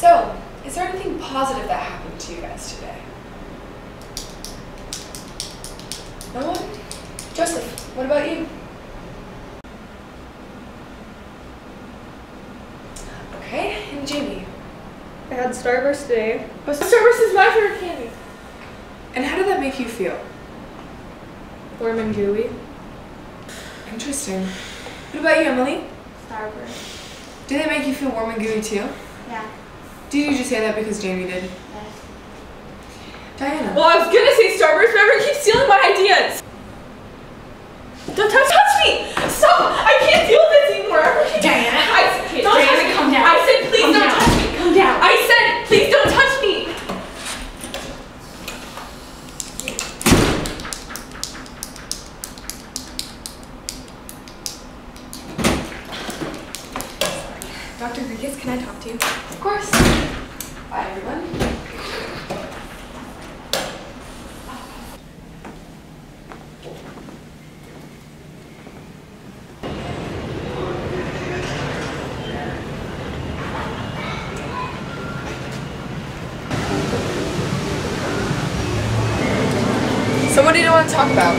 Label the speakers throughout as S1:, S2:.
S1: So, is there anything positive that happened to you guys today? No one? Joseph, what about you? Okay, and Jamie.
S2: I had Starburst today.
S3: Oh, but Starburst is my favorite candy.
S1: And how did that make you feel?
S2: Warm and gooey.
S1: Interesting. What about you, Emily?
S4: Starburst.
S1: Did they make you feel warm and gooey too?
S4: Yeah.
S1: Did you just say that because Jamie did?
S4: Yes.
S1: Diana.
S3: Well, I was gonna say Starburst, but everyone keeps stealing my ideas. Don't touch, touch me! Stop! I can't deal with this anymore.
S4: Diana.
S3: I
S4: Okay,
S3: don't
S4: Diana,
S3: touch me.
S4: calm down.
S3: I said, please
S4: Calm
S3: don't
S4: down.
S3: touch me.
S4: Calm down.
S3: I said, please don't touch me.
S1: Dr. Grigas, can I talk to you?
S3: Of course.
S1: So what did you want to talk about?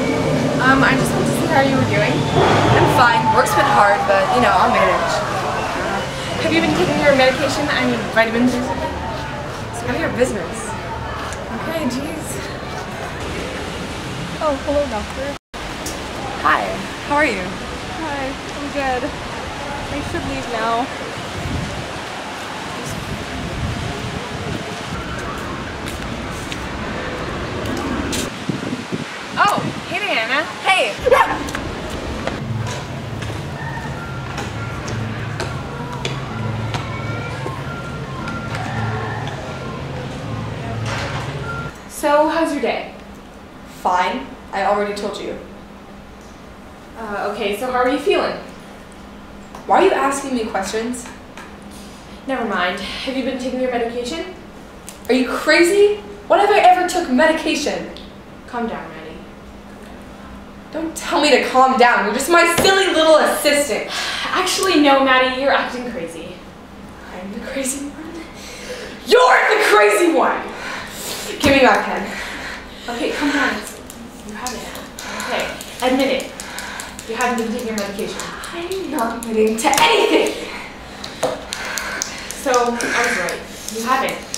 S2: Um, I just want to see how you were doing.
S1: I'm fine. Work's been hard, but you know, I'll manage.
S2: Have you been taking your medication? I mean, vitamins or something?
S1: It's none of your business.
S2: Okay, jeez. Oh, hello, doctor.
S1: Hi. How are you?
S2: Hi, I'm good. I should leave now.
S3: So, how's your day?
S1: Fine. I already told you.
S3: Uh, okay, so how are you feeling?
S1: Why are you asking me questions?
S3: Never mind. Have you been taking your medication?
S1: Are you crazy? When have I ever took medication?
S3: Calm down, Maddie.
S1: Don't tell me to calm down. You're just my silly little assistant.
S3: Actually, no, Maddie, you're acting crazy.
S1: I'm the crazy one. You're the crazy one. Give me my pen.
S3: Okay, come on. You haven't. Okay, admit it. You haven't been taking your medication.
S1: I'm not admitting to anything.
S3: So, I was right. You haven't.